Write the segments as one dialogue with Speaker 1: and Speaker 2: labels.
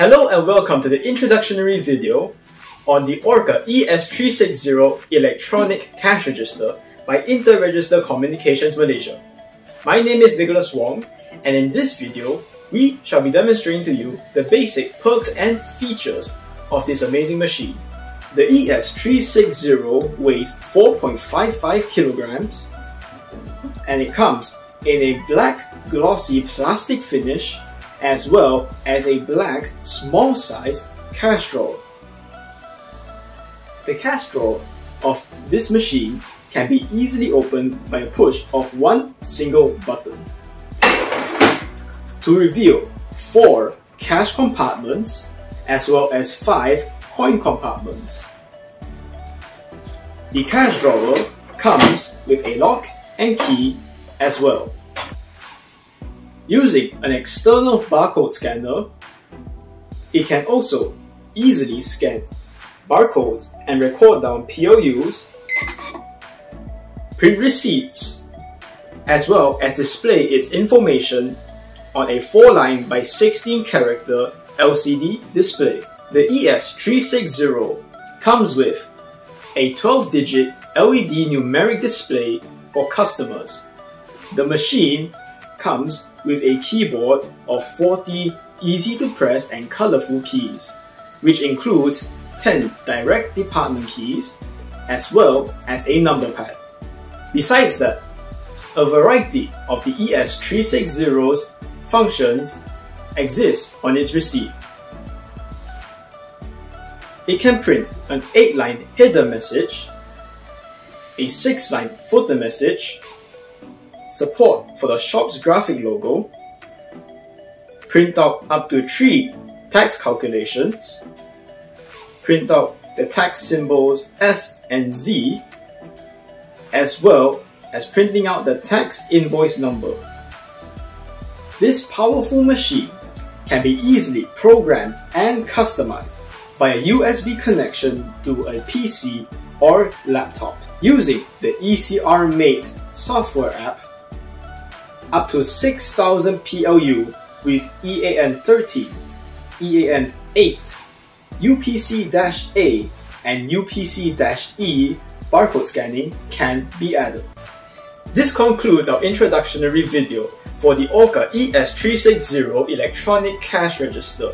Speaker 1: Hello and welcome to the introductory video on the Orca ES360 electronic cash register by Interregister Communications Malaysia. My name is Nicholas Wong and in this video, we shall be demonstrating to you the basic perks and features of this amazing machine. The ES360 weighs 4.55 kilograms and it comes in a black glossy plastic finish as well as a black small size drawer. The drawer of this machine can be easily opened by a push of one single button. To reveal four cash compartments as well as five coin compartments. The cash drawer comes with a lock and key as well. Using an external barcode scanner, it can also easily scan barcodes and record down PLUs, print receipts, as well as display its information on a 4-line by 16 character LCD display. The ES360 comes with a 12-digit LED numeric display for customers. The machine comes with a keyboard of 40 easy to press and colorful keys, which includes 10 direct department keys, as well as a number pad. Besides that, a variety of the ES360's functions exist on its receipt. It can print an 8-line header message, a 6-line footer message, support for the shop's graphic logo, print out up to 3 tax calculations, print out the tax symbols S and Z, as well as printing out the tax invoice number. This powerful machine can be easily programmed and customized by a USB connection to a PC or laptop using the ECR Mate software app up to 6000 PLU with EAN13, EAN8, UPC-A and UPC-E barcode scanning can be added. This concludes our introductory video for the Orca ES360 Electronic Cash Register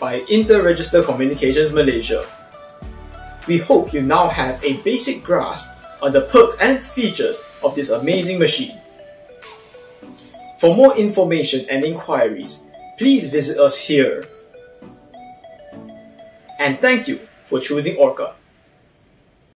Speaker 1: by Interregister Communications Malaysia. We hope you now have a basic grasp on the perks and features of this amazing machine. For more information and inquiries, please visit us here. And thank you for choosing Orca.